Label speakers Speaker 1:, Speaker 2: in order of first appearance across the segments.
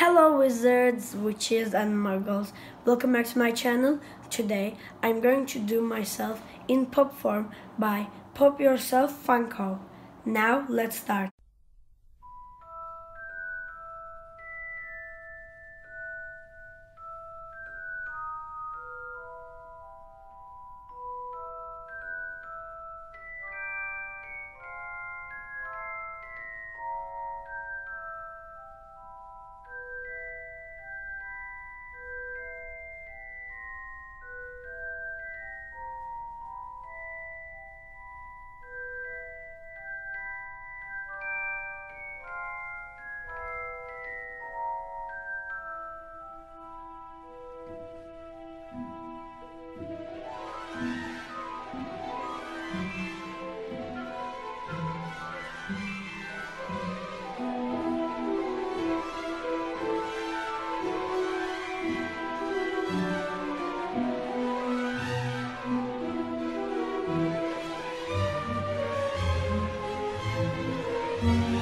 Speaker 1: Hello wizards, witches and muggles. Welcome back to my channel. Today I'm going to do myself in pop form by Pop Yourself Funko. Now let's start. This was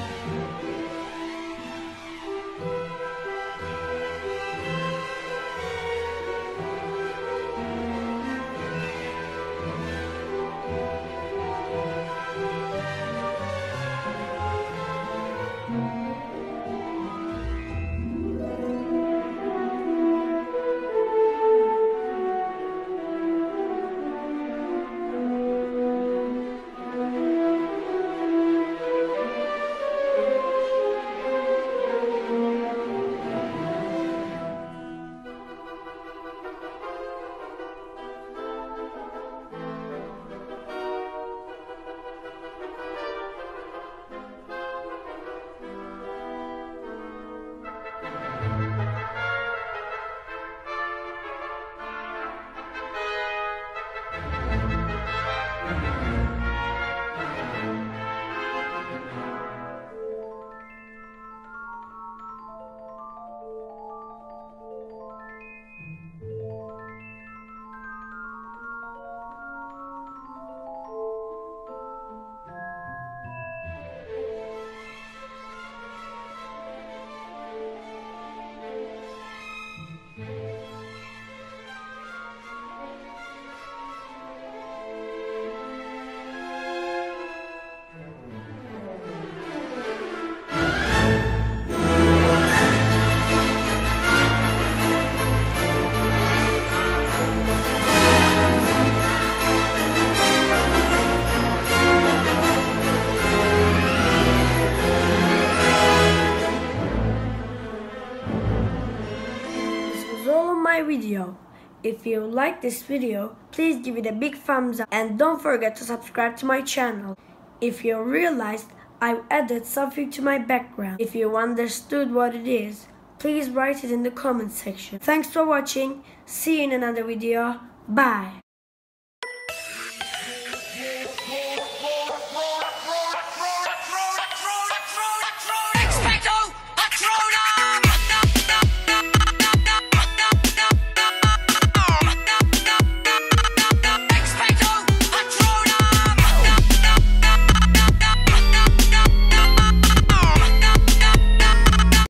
Speaker 1: all my video. If you like this video, please give it a big thumbs up and don't forget to subscribe to my channel. If you realized I've added something to my background, if you understood what it is, please write it in the comment section. Thanks for watching, see you in another video, bye!